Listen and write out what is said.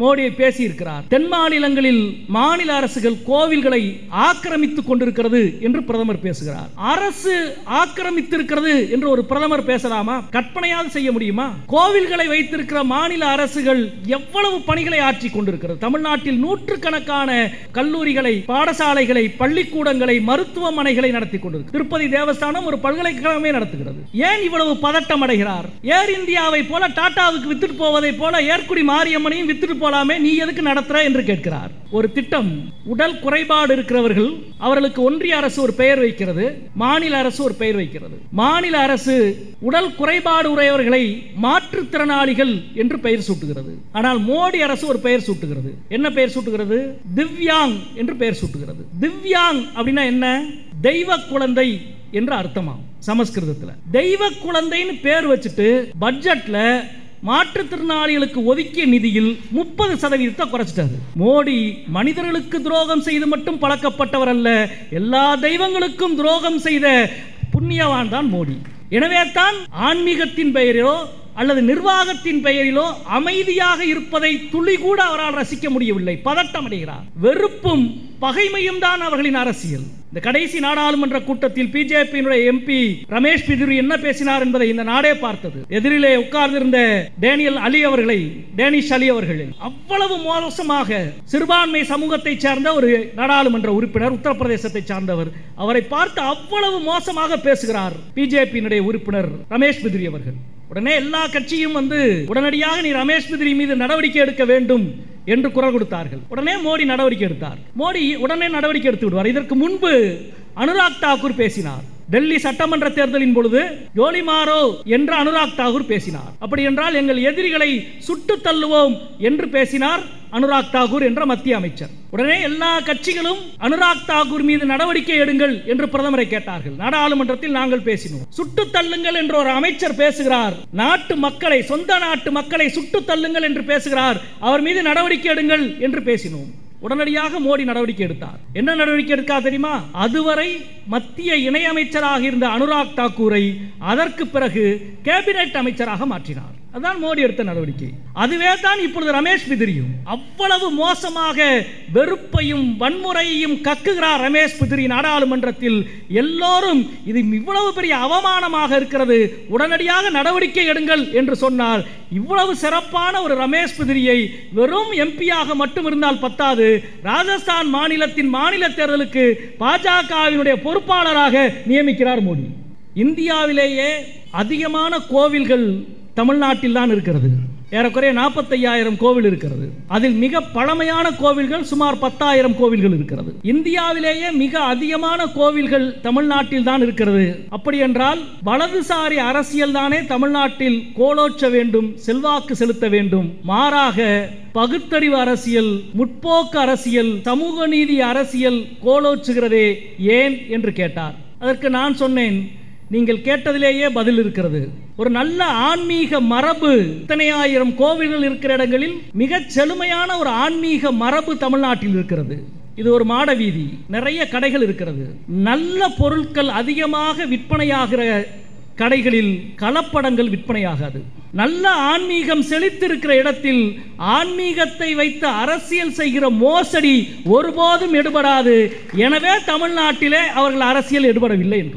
மோடி பேசியிருக்கிறார். தென் மாநிலங்களில் மாநில அரசுகள் கோவில்களை ஆக்கிரமித்துக் கொண்டிருக்கிறது என்று பிரதமர் பேசுகிறார். அரசு ஆக்கிரமித்திருக்கிறது என்று ஒரு பிரதமர் பேசலாமா? கற்பனையாவது செய்ய முடியுமா? கோவில்களை வைத்திருக்கிற மாநில அரசுகள் எவ்வளவு பணிகளை ஆற்றிக் கொண்டிருக்கிறது? தமிழ்நாட்டில் நூற்றுக்கணக்கான கல்லூரிகளை பாடசாலைகளை பள்ளிக்கூடங்களை மருத்துவமனைகளை நடத்தி கொண்டிருக்கு. திருப்பதி தேவஸ்தானம் ஒரு பல்கலைக்கழகமே நடத்துகிறது. ஏன் இவ்வளவு பதட்டம் அடைகிறார்? ஏர் இந்தியாவை போல டாடாவுக்கு வித்துட்டு போவதை போல ஏற்குடி மாரியம்மனையும் வித்துட்டு போலாமே நீ எதுக்கு நடத்துற என்று கேட்கிறார். ஒரு திட்டம். உடல் குறைபாடு இருக்கிறவர்கள் அவர்களுக்கு ஒன்றிய அரசு ஒரு பெயர் வைக்கிறது மாநில அரசு ஒரு பெயர் வைக்கிறது. மாநில அரசு உடல் குறைபாடு உடையவர்களை மாற்றுத்திறனாளிகள் என்று பெயர் சூட்டுகிறது. ஆனால் மோடி அரசு ஒரு பெயர் சூட்டுகிறது. என்ன பெயர் சூட்டுகிறது? திவ்யாங் என்று பெயர் சூட்டுகிறது. திவ்யாங் அப்படின்னா என்ன? தெய்வ குழந்தை என்று அர்த்தமாகும் சமஸ்கிருதத்தில். தெய்வ குழந்தைன்னு பேர் வச்சுட்டு பட்ஜெட்ல மாற்றுத்திறனாளிகளுக்கு ஒதுக்கிய நிதியில் முப்பது சதவீதத்தை குறைச்சிட்டாரு. மோடி மனிதர்களுக்கு துரோகம் செய்து மட்டும் பழக்கப்பட்டவர் அல்ல எல்லா தெய்வங்களுக்கும் துரோகம் செய்த புண்ணியவான் தான் மோடி. எனவே தான் ஆன்மீகத்தின் பெயரிலோ அல்லது நிர்வாகத்தின் பெயரிலோ அமைதியாக இருப்பதை துளி கூட அவரால் ரசிக்க முடியவில்லை. பதட்டம் அடைகிறார். வெறுப்பும் பகைமையும் தான் அவர்களின் அரசியல். இந்த கடைசி நாடாளுமன்ற கூட்டத்தில் பிஜேபியினுடைய எம்பி ரமேஷ் பிதுரி என்ன பேசினார் என்பதை இந்த நாடே பார்த்தது. எதிரிலே உட்கார்ந்திருந்த டேனியல் அலி அவர்களை டேனிஷ் அலி அவர்கள் அவ்வளவு மோசமாக சிறுபான்மை சமூகத்தை சார்ந்த ஒரு நாடாளுமன்ற உறுப்பினர் உத்தரப்பிரதேசத்தை சார்ந்தவர் அவரை பார்த்து அவ்வளவு மோசமாக பேசுகிறார் பிஜேபியினுடைய உறுப்பினர் ரமேஷ் பிதுரி அவர்கள். உடனே எல்லா கட்சியும் வந்து உடனடியாக நீ ரமேஷ் பிதிரி மீது நடவடிக்கை எடுக்க வேண்டும் என்று குரல் கொடுத்தார்கள். உடனே மோடி நடவடிக்கை எடுத்தார். மோடி உடனே நடவடிக்கை எடுத்து விடுவார். இதற்கு முன்பு அனுராக் தாக்கூர் பேசினார். டெல்லி சட்டமன்ற தேர்தலின் பொழுது ஜோலி என்று அனுராக் தாகூர் பேசினார். அப்படி என்றால் எங்கள் எதிரிகளை சுட்டு தள்ளுவோம் என்று பேசினார் அனுராக் தாகூர் என்ற மத்திய அமைச்சர். உடனே எல்லா கட்சிகளும் அனுராக் தாகூர் மீது நடவடிக்கை எடுங்கள் என்று பிரதமரை கேட்டார்கள். நாடாளுமன்றத்தில் நாங்கள் பேசினோம். சுட்டு தள்ளுங்கள் என்று ஒரு அமைச்சர் பேசுகிறார். நாட்டு மக்களை சொந்த நாட்டு மக்களை சுட்டு தள்ளுங்கள் என்று பேசுகிறார். அவர் மீது நடவடிக்கை எடுங்கள் என்று பேசினோம். உடனடியாக மோடி நடவடிக்கை எடுத்தார். என்ன நடவடிக்கை எடுக்கா தெரியுமா? அதுவரை மத்திய இணையமைச்சராக இருந்த அனுராக் தாக்கூரை அதற்கு பிறகு கேபினெட் அமைச்சராக மாற்றினார். அதான் மோடி எடுத்த நடவடிக்கை. அதுவே தான் இப்பொழுது ரமேஷ் பிதிரியும் அவ்வளவு மோசமாக வெறுப்பையும் வன்முறையையும் கக்குகிறார் ரமேஷ் பிதிரி நாடாளுமன்றத்தில் எல்லோரும். இது இவ்வளவு பெரிய அவமானமாக இருக்கிறது. உடனடியாக நடவடிக்கை எடுங்கள் என்று சொன்னார். இவ்வளவு சிறப்பான ஒரு ரமேஷ் பிதிரியை வெறும் எம்பியாக மட்டும் இருந்தால் பத்தாது. ராஜஸ்தான் மாநிலத்தின் மாநில தேர்தலுக்கு பாஜகவினுடைய பொறுப்பாளராக நியமிக்கிறார் மோடி. இந்தியாவிலேயே அதிகமான கோவில்கள் தமிழ்நாட்டில் தான் இருக்கிறது. ஏறக்குறைய நாற்பத்தையாயிரம் கோவில் இருக்கிறது. அதில் மிக பழமையான கோவில்கள் சுமார் பத்தாயிரம் கோவில்கள் இருக்கிறது. இந்தியாவிலேயே மிக அதிகமான கோவில்கள் தமிழ்நாட்டில் தான் இருக்கிறது. அப்படி என்றால் வலதுசாரி அரசியல் தானே தமிழ்நாட்டில் கோலோச்ச வேண்டும் செல்வாக்கு செலுத்த வேண்டும். மாறாக பகுத்தறிவு அரசியல் முற்போக்கு அரசியல் சமூக நீதி அரசியல் கோலோச்சுகிறதே ஏன் என்று கேட்டார். அதற்கு நான் சொன்னேன் நீங்கள் கேட்டதிலேயே பதில் இருக்கிறது. ஒரு நல்ல ஆன்மீக மரபு. இத்தனை ஆயிரம் கோவில்கள் இருக்கிற இடங்களில் மிகச் செழுமையான ஒரு ஆன்மீக மரபு தமிழ்நாட்டில் இருக்கிறது. இது ஒரு மாட வீதி. நிறைய கடைகள் இருக்கிறது. நல்ல பொருட்கள் அதிகமாக விற்பனையாகிற கடைகளில் கலப்படங்கள் விற்பனையாகாது. நல்ல ஆன்மீகம் செழித்திருக்கிற இடத்தில் ஆன்மீகத்தை வைத்து அரசியல் செய்கிற மோசடி ஒருபோதும் எடுபடாது. எனவே தமிழ்நாட்டிலே அவர்கள் அரசியல் எடுபடவில்லை என்று.